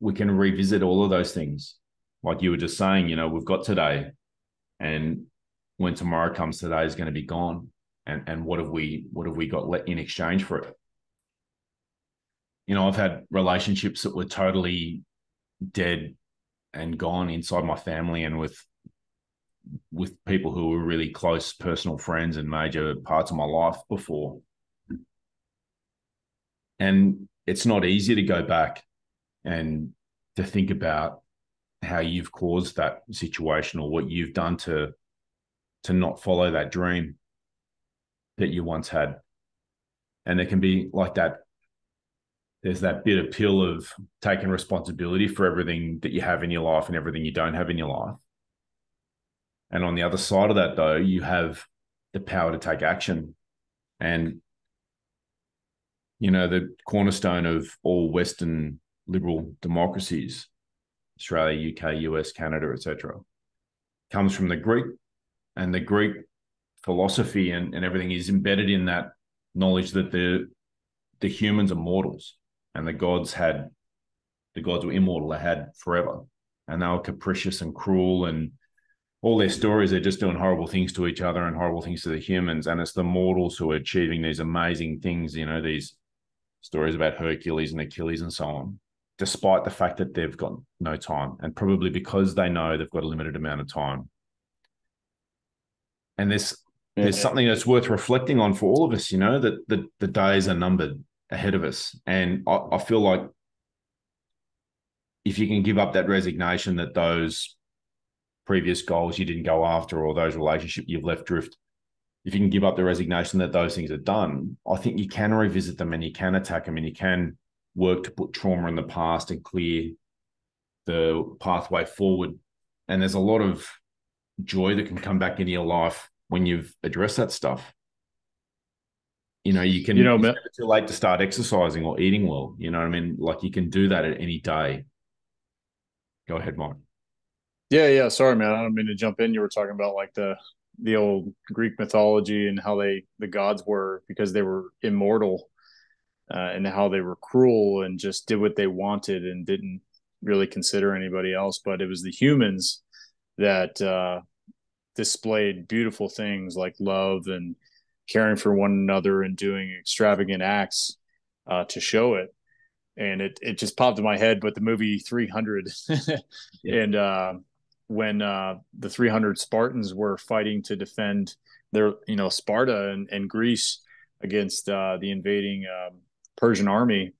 we can revisit all of those things. Like you were just saying, you know, we've got today, and when tomorrow comes, today is going to be gone. And and what have we what have we got in exchange for it? You know, I've had relationships that were totally dead and gone inside my family and with with people who were really close personal friends and major parts of my life before. And it's not easy to go back and to think about how you've caused that situation or what you've done to to not follow that dream that you once had. And there can be like that there's that bitter pill of taking responsibility for everything that you have in your life and everything you don't have in your life. And on the other side of that, though, you have the power to take action. And, you know, the cornerstone of all Western liberal democracies, Australia, UK, US, Canada, etc., comes from the Greek. And the Greek philosophy and, and everything is embedded in that knowledge that the the humans are mortals and the gods had the gods were immortal, they had forever. And they were capricious and cruel and all their stories, they're just doing horrible things to each other and horrible things to the humans. And it's the mortals who are achieving these amazing things, you know, these stories about Hercules and Achilles and so on, despite the fact that they've got no time. And probably because they know they've got a limited amount of time. And there's yeah. there's something that's worth reflecting on for all of us, you know, that the, the days are numbered ahead of us. And I, I feel like if you can give up that resignation that those previous goals you didn't go after or those relationships you've left drift if you can give up the resignation that those things are done i think you can revisit them and you can attack them and you can work to put trauma in the past and clear the pathway forward and there's a lot of joy that can come back into your life when you've addressed that stuff you know you can you know it's never too late to start exercising or eating well you know what i mean like you can do that at any day go ahead mike yeah, yeah. Sorry, man. I don't mean to jump in. You were talking about like the the old Greek mythology and how they the gods were because they were immortal, uh, and how they were cruel and just did what they wanted and didn't really consider anybody else. But it was the humans that uh, displayed beautiful things like love and caring for one another and doing extravagant acts uh, to show it. And it it just popped in my head, but the movie 300, [laughs] yeah. and uh, when uh, the 300 Spartans were fighting to defend their, you know, Sparta and, and Greece against uh, the invading um, Persian army,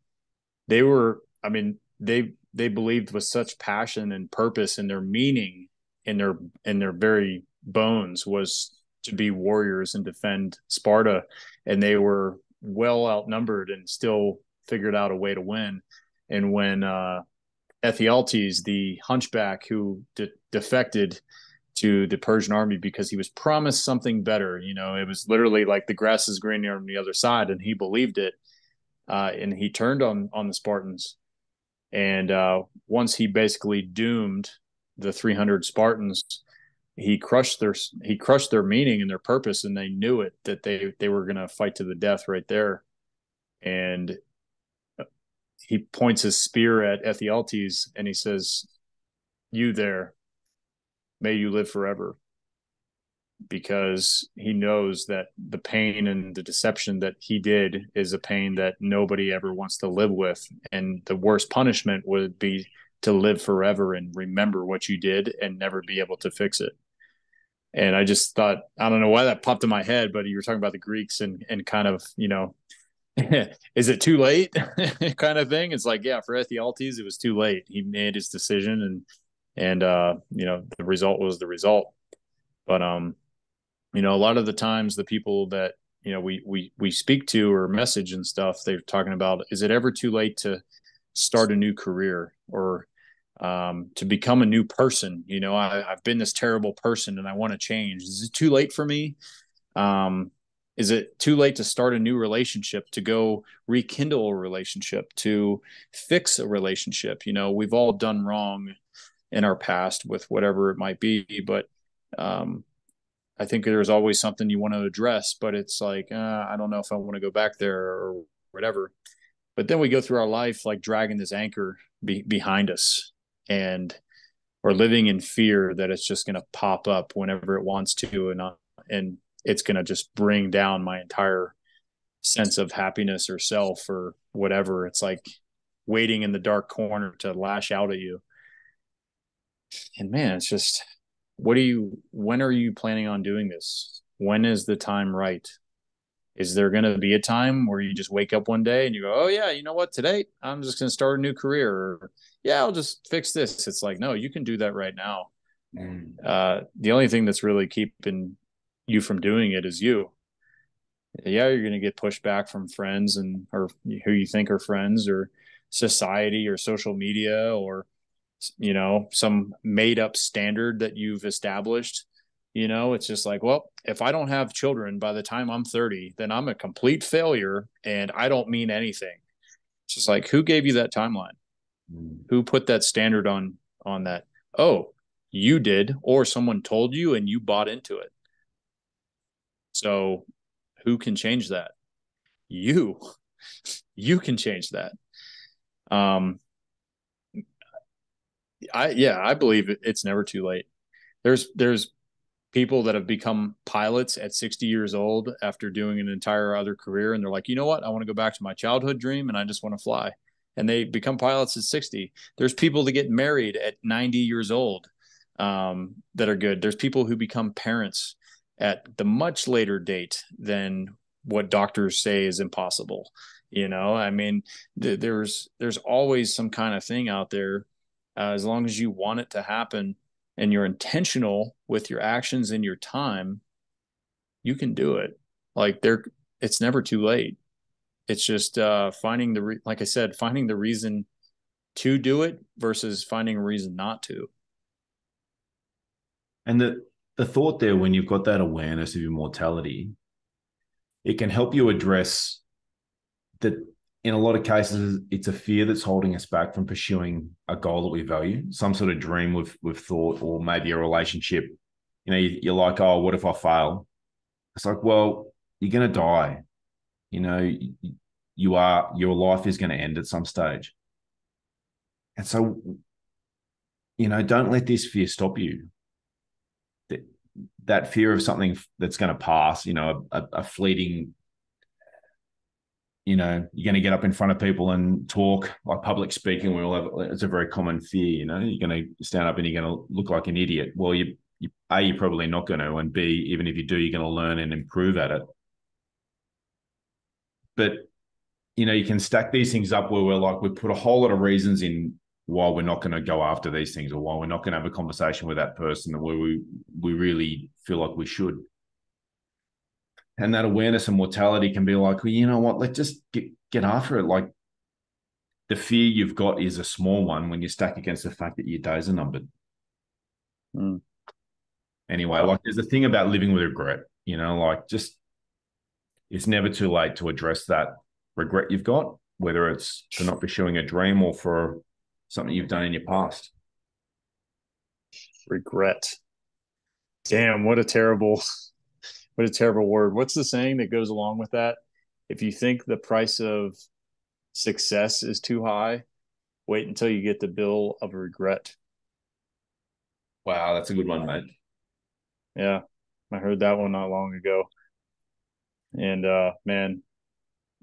they were, I mean, they they believed with such passion and purpose and their meaning in their in their very bones was to be warriors and defend Sparta, and they were well outnumbered and still figured out a way to win. And when uh, Ephialtes, the hunchback who de- defected to the Persian army because he was promised something better, you know, it was literally like the grass is greener on the other side, and he believed it, uh, and he turned on on the Spartans. And uh, once he basically doomed the 300 Spartans, he crushed their he crushed their meaning and their purpose and they knew it that they they were going to fight to the death right there. And uh, he points his spear at Ephialtes and he says you there may you live forever. Because he knows that the pain and the deception that he did is a pain that nobody ever wants to live with. And the worst punishment would be to live forever and remember what you did and never be able to fix it. And I just thought, I don't know why that popped in my head, but you were talking about the Greeks and and kind of, you know, [laughs] is it too late [laughs] kind of thing. It's like, yeah, for Ephialtes, it was too late. He made his decision and and uh, you know, the result was the result. But um, you know, a lot of the times the people that, you know, we we we speak to or message and stuff, they're talking about is it ever too late to start a new career or um, to become a new person. You know, I, have been this terrible person and I want to change. Is it too late for me? Um, is it too late to start a new relationship, to go rekindle a relationship, to fix a relationship? You know, we've all done wrong in our past with whatever it might be, but um, I think there's always something you want to address, but it's like, uh, I don't know if I want to go back there or whatever. But then we go through our life like dragging this anchor be- behind us and or living in fear that it's just going to pop up whenever it wants to and and it's going to just bring down my entire sense of happiness or self or whatever. It's like waiting in the dark corner to lash out at you. And man it's just what are you when are you planning on doing this? When is the time right is there going to be a time where you just wake up one day and you go oh yeah you know what? Today i'm just going to start a new career or yeah i'll just fix this. It's like no you can do that right now. Mm. uh, the only thing that's really keeping you from doing it is you. Yeah you're going to get pushed back from friends and or who you think are friends or society or social media or you know some made up standard that you've established you know, it's just like, well, if I don't have children by the time I'm 30, then I'm a complete failure and I don't mean anything. It's just like, who gave you that timeline? Mm. Who put that standard on on that? Oh, you did, or someone told you and you bought into it. So who can change that? You. [laughs] You can change that. Um I yeah, I believe it's never too late. There's there's people that have become pilots at 60 years old after doing an entire other career and they're like you know what? I want to go back to my childhood dream and i just want to fly. And they become pilots at 60 there's people that get married at 90 years old um, that are good. There's people who become parents at the much later date than what doctors say is impossible you know? I mean th- there's there's always some kind of thing out there. Uh, as long as you want it to happen and you're intentional with your actions and your time, you can do it. Like there, it's never too late. It's just uh, finding the, re- like I said, finding the reason to do it versus finding a reason not to. And the the thought there, when you've got that awareness of your mortality, it can help you address that in a lot of cases, it's a fear that's holding us back from pursuing a goal that we value, some sort of dream we've, we've thought, or maybe a relationship. You know, you're like, oh, what if I fail? It's like, well, you're going to die. You know, you are, your life is going to end at some stage. And so, you know, don't let this fear stop you. that fear of something that's going to pass, you know, a, a fleeting you know, you're going to get up in front of people and talk like public speaking. We all have it's a very common fear. You know, you're going to stand up and you're going to look like an idiot. Well, you, you a you're probably not going to, and b even if you do, you're going to learn and improve at it. But you know, you can stack these things up where we're like we put a whole lot of reasons in why we're not going to go after these things or why we're not going to have a conversation with that person where we we really feel like we should and that awareness and mortality can be like, well, you know what? Let's just get get after it. Like the fear you've got is a small one when you stack against the fact that your days are numbered. Mm. Anyway, like there's a thing about living with regret. You know, like just it's never too late to address that regret you've got, whether it's for not pursuing a dream or for something you've done in your past. Regret. Damn, what a terrible what a terrible word. What's the saying that goes along with that? If you think the price of success is too high, wait until you get the bill of regret. Wow, that's a good one, mate. Yeah, I heard that one not long ago. And uh man,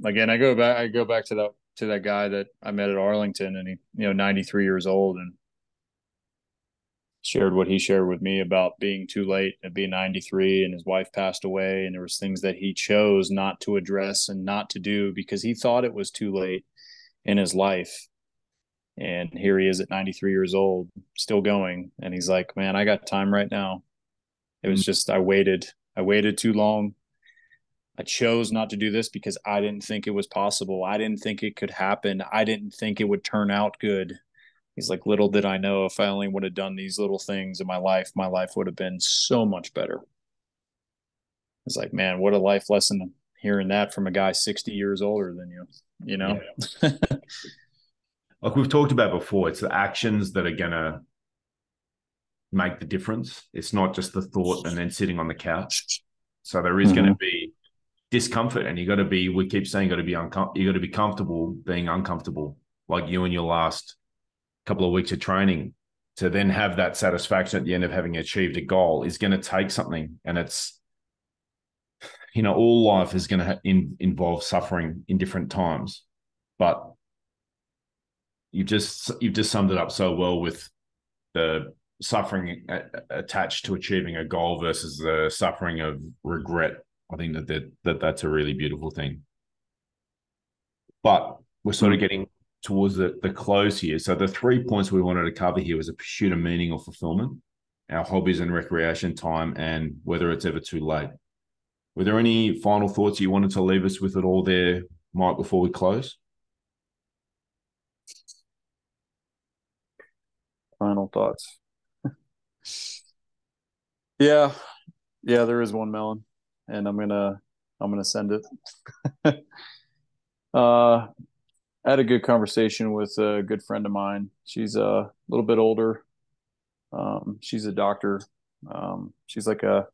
again, I go back I go back to that to that guy that I met at Arlington and he, you know, 93 years old and shared what he shared with me about being too late and being 93 and his wife passed away. And there was things that he chose not to address and not to do because he thought it was too late in his life. And here he is at 93 years old still going. And he's like man i got time right now. It was mm-hmm. just i waited i waited too long. I chose not to do this because i didn't think it was possible. I didn't think it could happen. I didn't think it would turn out good he's like little did i know if i only would have done these little things in my life my life would have been so much better it's like man what a life lesson hearing that from a guy 60 years older than you you know yeah. like we've talked about before it's the actions that are gonna make the difference it's not just the thought and then sitting on the couch so there is mm-hmm. going to be discomfort and you got to be we keep saying got to be uncom- you got to be comfortable being uncomfortable like you and your last couple of weeks of training to then have that satisfaction at the end of having achieved a goal is going to take something. And it's you know all life is going to ha- in, involve suffering in different times. But you've just you've just summed it up so well with the suffering attached to achieving a goal versus the suffering of regret. I think that that, that that's a really beautiful thing. But we're sort of hmm. getting towards the, the close here. So the three points we wanted to cover here was a pursuit of meaning or fulfillment, our hobbies and recreation time, and whether it's ever too late. Were there any final thoughts you wanted to leave us with at all there, Mike, before we close? Final thoughts. [laughs] yeah. Yeah, there is one melon. And I'm gonna I'm gonna send it. [laughs] uh Had a good conversation with a good friend of mine. She's a little bit older. Um, she's a doctor. Um, she's like a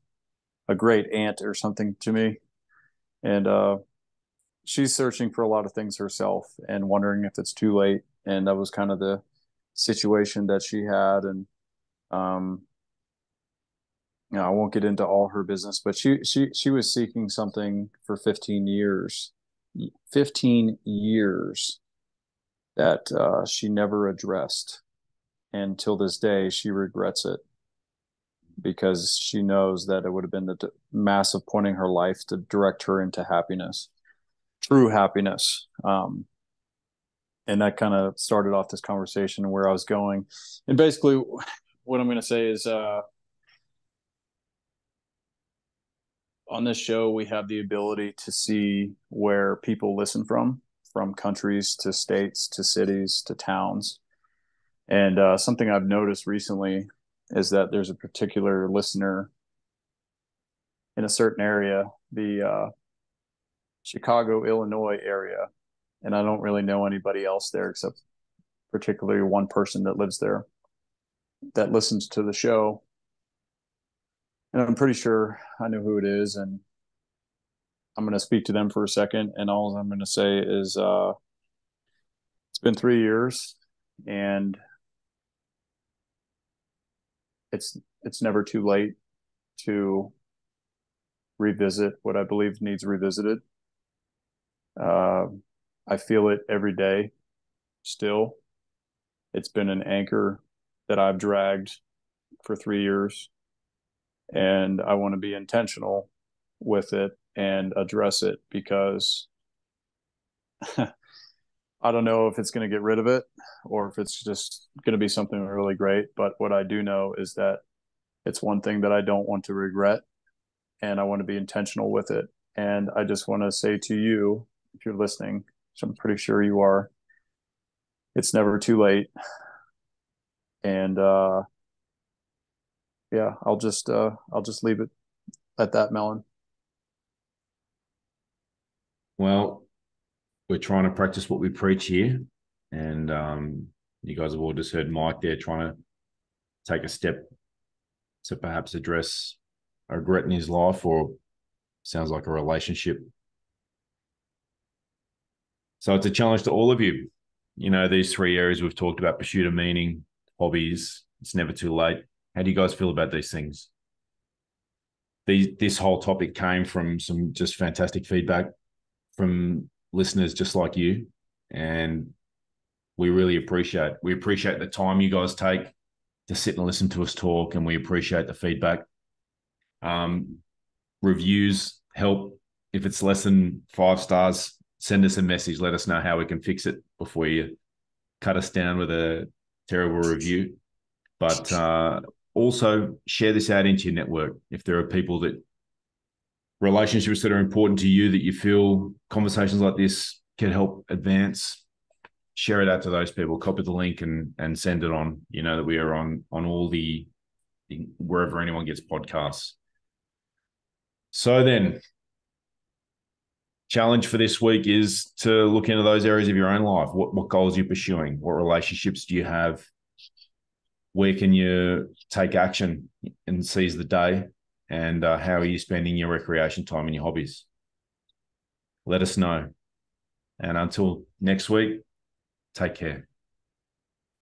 a great aunt or something to me, and uh, she's searching for a lot of things herself and wondering if it's too late. And that was kind of the situation that she had. And um, you know, I won't get into all her business, but she she she was seeking something for 15 years 15 years that uh, she never addressed. And till this day, she regrets it because she knows that it would have been the massive point in her life to direct her into happiness, true happiness. Um, and that kind of started off this conversation where I was going. And basically, what I'm going to say is uh, on this show, we have the ability to see where people listen from, from countries to states to cities to towns. And uh, something I've noticed recently is that there's a particular listener in a certain area, the uh, Chicago, Illinois area. And I don't really know anybody else there except particularly one person that lives there that listens to the show and I'm pretty sure I know who it is, and I'm going to speak to them for a second. And all I'm going to say is, uh, it's been three years, and it's it's never too late to revisit what I believe needs revisited. Uh, I feel it every day still. It's been an anchor that I've dragged for three years, and I want to be intentional with it and address it because [laughs] I don't know if it's going to get rid of it or if it's just going to be something really great. But what I do know is that it's one thing that I don't want to regret and I want to be intentional with it. And I just want to say to you, if you're listening, which I'm pretty sure you are, it's never too late. And uh, yeah, I'll just uh, I'll just leave it at that, Melon. Well, we're trying to practice what we preach here, and um, you guys have all just heard Mike there trying to take a step to perhaps address a regret in his life, or sounds like a relationship. So it's a challenge to all of you. You know, these three areas we've talked about pursuit of meaning, hobbies, it's never too late. How do you guys feel about these things? These, this whole topic came from some just fantastic feedback from listeners just like you. And we really appreciate we appreciate the time you guys take to sit and listen to us talk, and we appreciate the feedback. Um, reviews help. If it's less than five stars, send us a message. Let us know how we can fix it before you cut us down with a terrible review. But uh, also share this out into your network. If there are people that relationships that are important to you that you feel conversations like this can help advance, share it out to those people. Copy the link and and send it on. You know that we are on on all the wherever anyone gets podcasts. So then, challenge for this week is to look into those areas of your own life. What what goals you're pursuing? What relationships do you have? Where can you take action and seize the day? And uh, how are you spending your recreation time and your hobbies? Let us know. And until next week, take care.